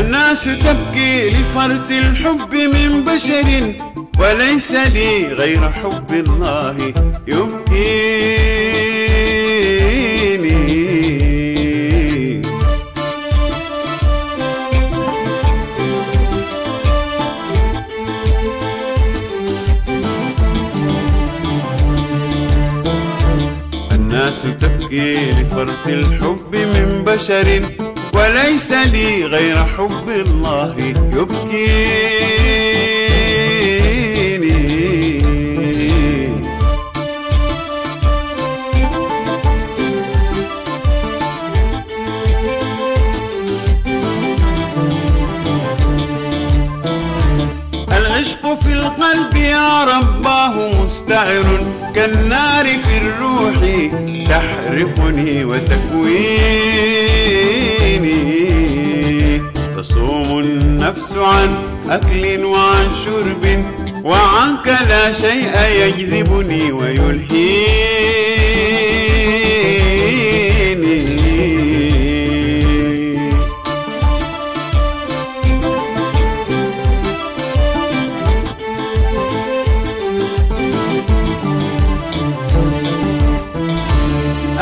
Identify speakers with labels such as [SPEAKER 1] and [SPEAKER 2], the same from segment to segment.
[SPEAKER 1] الناس تبكي لفرط الحب من بشر وليس لي غير حب الله يبكيني. الناس تبكي لفرط الحب من بشر وليس لي غير حب الله يبكيني. العشق في القلب يا رباه مستعر كالنار في الروح تحرقني وتكويني. تصوم النفس عن أكل وعن شرب وعنك لا شيء يجذبني ويلهيني.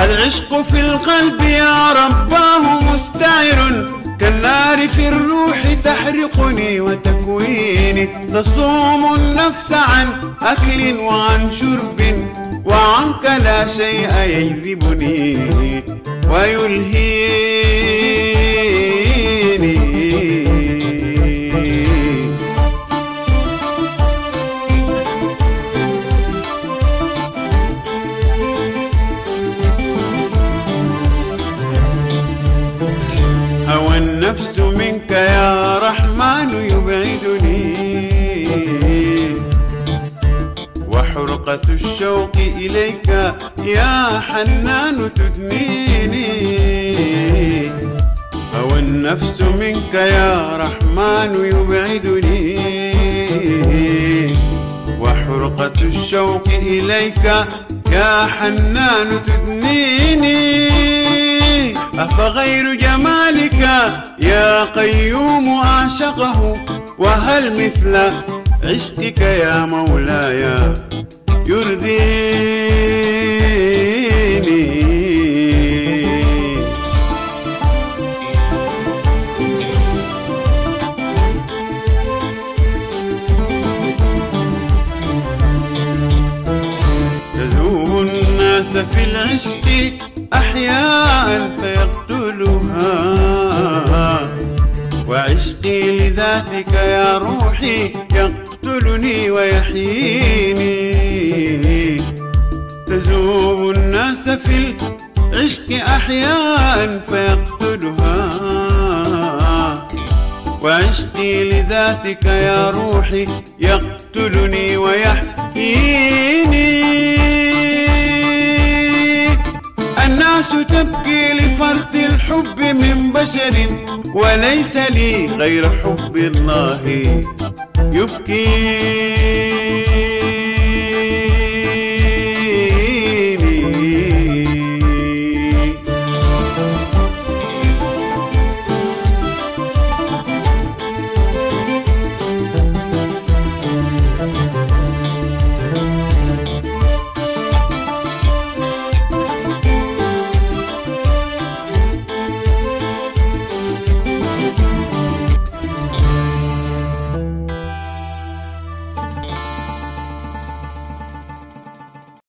[SPEAKER 1] العشق في القلب يا رباه مستعر. كالنار في الروح تحرقني وتكويني. تصوم النفس عن أكل وعن شرب وعنك لا شيء يجذبني ويلهيني النفس منك يا رحمن يبعدني. وحرقة الشوق إليك يا حنان تدنيني. هوى النفس منك يا رحمن يبعدني. وحرقة الشوق إليك يا حنان تدنيني. أفغير جمالك يا قيوم أعشقه؟ وهل مثل عشقك يا مولاي يرضيني؟ تذوب الناس في العشق أحياء فيقتلها وعشقي لذاتك يا روحي يقتلني ويحييني. تذوب الناس في العشق أحياء فيقتلها. وعشقي لذاتك يا روحي يقتلني ويحييني. تبكي لفرط الحب من بشر وليس لي غير حب الله. يبكي.